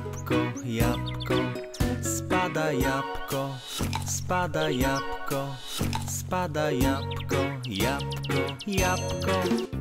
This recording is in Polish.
jabłko, jabłko, spada jabłko, spada jabłko, spada jabłko, jabłko, jabłko.